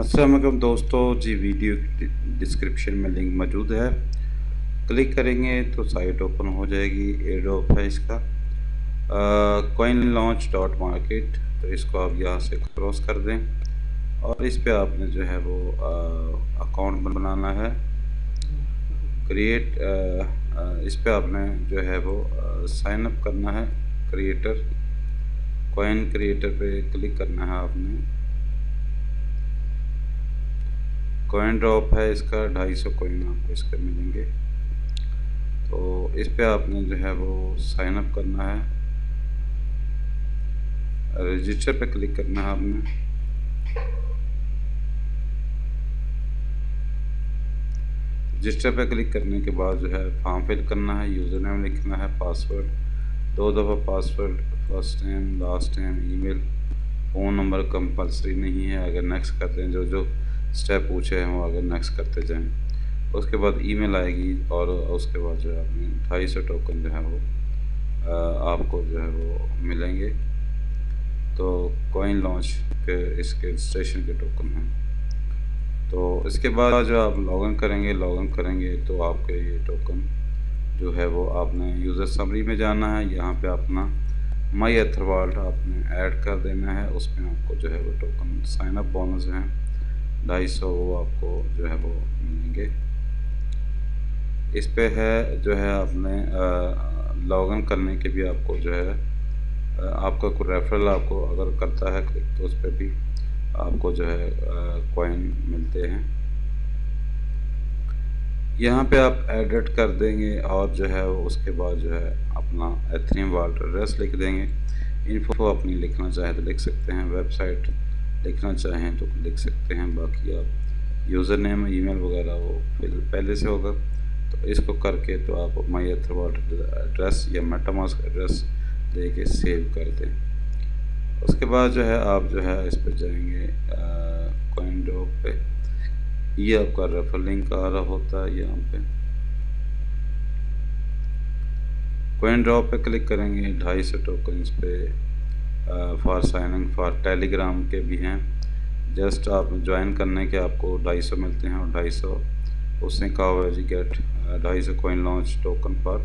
असलम दोस्तों, जी video description में लिंक मौजूद है। क्लिक करेंगे तो साइट ओपन हो जाएगी एडोप है इसका। कोइन लॉन्च डॉट मार्केट तो इसको आप यहाँ से क्रॉस कर दें। और इस पे आपने जो है वो अकाउंट बनाना है। क्रिएट इस पे आपने जो है वो साइन अप करना है क्रिएटर कोइन क्रिएटर पे क्लिक करना है आपने। कोइन ड्रॉप है इसका, ढाई सौ कोइन आपको इसके मिलेंगे। तो इस पे आपने जो है वो साइन अप करना है। रजिस्टर पे क्लिक करना है आपने। रजिस्टर पे क्लिक करने के बाद जो है फॉर्म फिल करना है यूज़र नेम लिखना है पासवर्ड दो दफ़ा password first time last time email phone number compulsory नहीं है। अगर नेक्स्ट करते हैं जो जो स्टेप पूछे हैं वो अगर नेक्स्ट करते जाएँ। उसके बाद ईमेल आएगी और उसके बाद जो है आपने ढाई सौ टोकन जो है वो आपको जो है वो मिलेंगे। तो कोइन लॉन्च के इसके स्टेशन के टोकन हैं। तो इसके बाद जो आप लॉगिन करेंगे लॉगिन करेंगे तो आपके ये टोकन जो है वो आपने यूज़र समरी में जाना है। यहाँ पे अपना माई एथरवाल्ट आपने ऐड कर देना है। उसमें आपको जो है वो टोकन साइन अप बोनस हैं। ढाई सौ वो आपको जो है वो मिलेंगे। इस पे है जो है आपने लॉगिन करने के भी आपको जो है आपका कोई रेफरल आपको अगर करता है क्लिक तो उस पर भी आपको जो है कॉइन मिलते हैं। यहाँ पे आप एडिट कर देंगे और जो है उसके बाद जो है अपना एथरीम वाल्ट एड्रेस लिख देंगे। इन्फो अपनी लिखना चाहे तो लिख सकते हैं वेबसाइट लिखना चाहें तो लिख सकते हैं। बाकी आप यूज़र नेम ईमेल वगैरह वो पहले से होगा। तो इसको करके तो आप माई अथरवाट एड्रेस या मेटामास्क एड्रेस दे के सेव कर दें। उसके बाद जो है आप जो है इस पर जाएँगे कोइन ड्रॉप पे। ये आपका रेफर लिंक आ रहा होता है यहाँ पे। कोइन ड्रॉप पे क्लिक करेंगे, ढाई सौ टोकन पे। फॉर साइनिंग फॉर टेलीग्राम के भी हैं। जस्ट आप ज्वाइन करने के आपको ढाई सौ मिलते हैं और ढाई सौ उसने कहा हुआ जी गेट ढाई सौ coin launch token for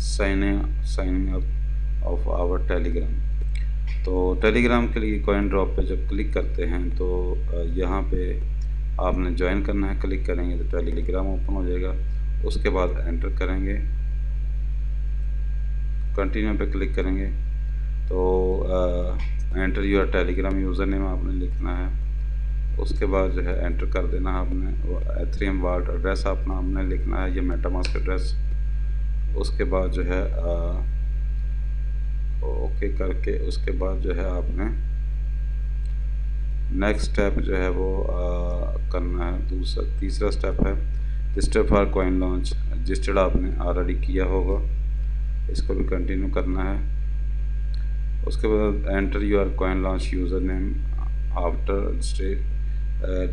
signing signing up of our Telegram तो टेलीग्राम के लिए कोइन ड्रॉप पे जब क्लिक करते हैं तो यहाँ पे आपने ज्वाइन करना है क्लिक करेंगे तो टेलीग्राम ओपन हो जाएगा। उसके बाद एंटर करेंगे। कंटिन्यू पे क्लिक करेंगे। तो enter your Telegram user name आपने लिखना है। उसके बाद जो है एंटर कर देना है आपने एथरीम वार्ड एड्रेस अपना आपने लिखना है ये मेटामास्क एड्रेस उसके बाद जो है ओके करके उसके बाद जो है आपने नेक्स्ट स्टेप जो है वो आ, करना है। दूसरा तीसरा स्टेप है register for coin launch registered आपने ऑलरेडी किया होगा इसको भी कंटिन्यू करना है। उसके बाद enter your coin launch username after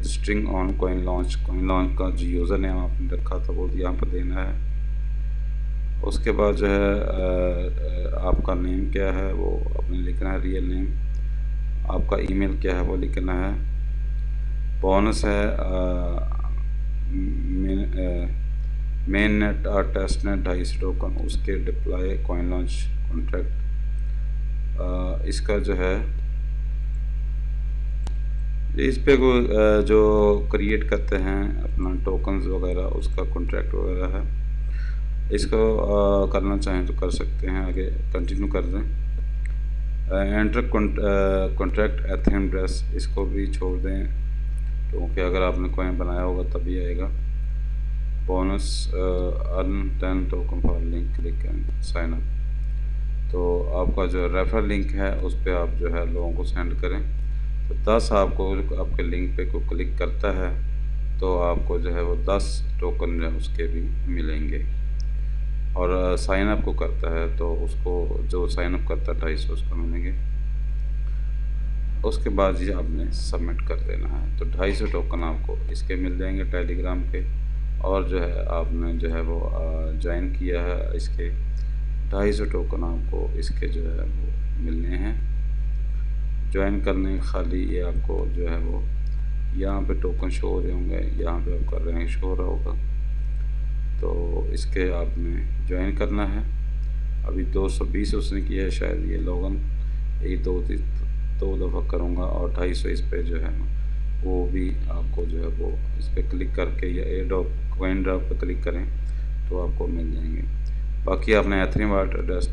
string on coin launch coin launch का जो यूज़र नेम आपने रखा था वो यहाँ पर देना है। उसके बाद जो है uh, आपका नेम क्या है वो आपने लिखना है रियल नेम आपका ईमेल क्या है वो लिखना है। बोनस है मेन नेट और टेस्ट नेट ढाई सौ टोकन उसके डिप्लाई कॉइन लॉन्च कॉन्ट्रैक्ट इसका जो है, इस पे को जो क्रिएट करते हैं, अपना टोकन्स वगैरह, उसका कॉन्ट्रैक्ट वगैरह है। इसको करना चाहें तो कर सकते हैं, आगे कंटिन्यू कर दें। एंटर कॉन्ट्रैक्ट एथेम ड्रेस इसको भी छोड़ दें, क्योंकि तो अगर आपने कोई बनाया होगा, तभी आएगा। Bonus earn ten token for link click and sign up तो आपका जो रेफर लिंक है, उस पर आप जो है लोगों को सेंड करें। तो दस आपको आपके लिंक पे को क्लिक करता है तो आपको जो है वो दस टोकन जो उसके भी मिलेंगे। और साइन अप को करता है तो उसको जो साइन अप करता है, ढाई सौ उसको मिलेंगे। उसके बाद ही आपने सबमिट कर देना है। तो ढाई सौ टोकन आपको इसके मिल जाएँगे टेलीग्राम के और जो है आपने जो है वो ज्वाइन किया है इसके। ढाई सौ टोकन आपको इसके जो है वो मिलने हैं। ज्वाइन करने खाली ये आपको जो है वो यहाँ पे टोकन शो हो रहे होंगे, यहाँ पे आपका रैंक शो हो रहा होगा। तो इसके आपने ज्वाइन करना है। अभी 220 उसने किया है शायद ये लॉगन एक, दो, तीन, दो दफ़ा करूँगा और ढाई सौ इस पर जो है वो भी आपको जो है वो इस पर क्लिक करके या एयर ड्रॉप कोइन ड्रॉप पर क्लिक करें तो आपको मिल जाएँगे। बाकी आपने एथरी वाट एड्रेस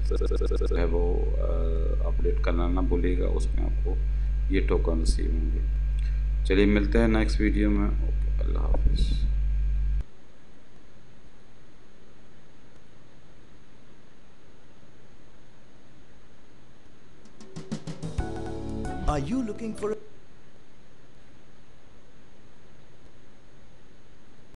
है वो अपडेट करना ना भूलिएगा, उसमें आपको ये टोकन रिसीव होंगे। चलिए, मिलते हैं नेक्स्ट वीडियो में। ओके, अल्लाह हाफिज़। Are you looking for